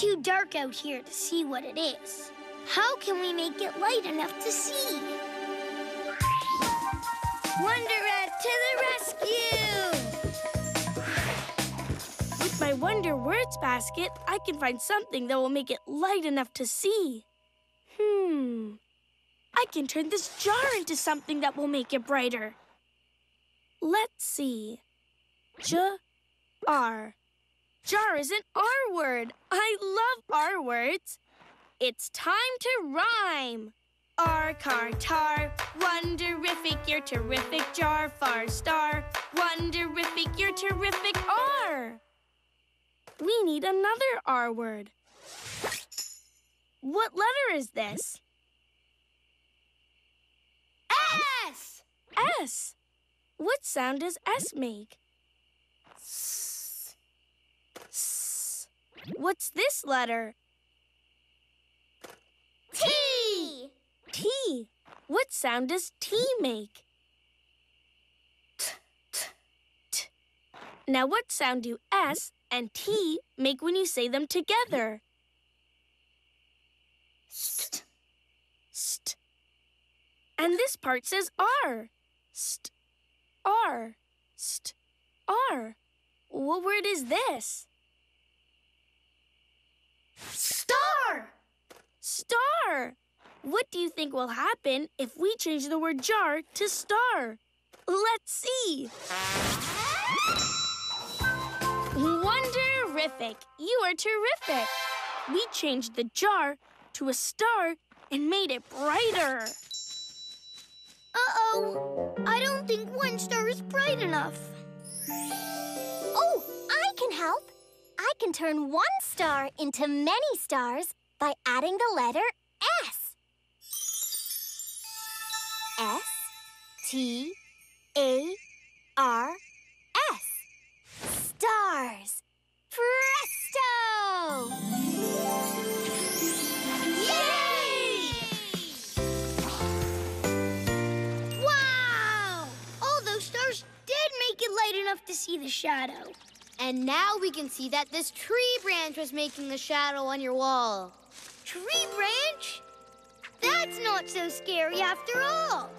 too dark out here to see what it is. How can we make it light enough to see? Wonder Red to the rescue! With my Wonder Words basket, I can find something that will make it light enough to see. Hmm. I can turn this jar into something that will make it brighter. Let's see. J-R. Jar is an R word. I love R words. It's time to rhyme. R car tar, wonderific, you're terrific, jar far star, wonderific, you're terrific, R. We need another R word. What letter is this? S! S. What sound does S make? S. What's this letter? T! T. What sound does T make? T, T. T. Now, what sound do S and T make when you say them together? St. St. And this part says R. St. R. St. R. What word is this? Star! Star! What do you think will happen if we change the word jar to star? Let's see. Wonderific! You are terrific! We changed the jar to a star and made it brighter. Uh-oh. I don't think one star is bright enough. Oh, I can help. I can turn one star into many stars by adding the letter S T A R S. Stars. Presto! Yay! Wow! All those stars did make it light enough to see the shadow. And now we can see that this tree branch was making the shadow on your wall. Tree branch? That's not so scary after all.